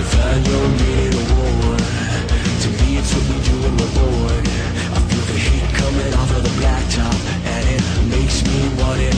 Cause To me it's what we do in the Lord I feel the heat coming off of the blacktop And it makes me want it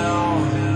now.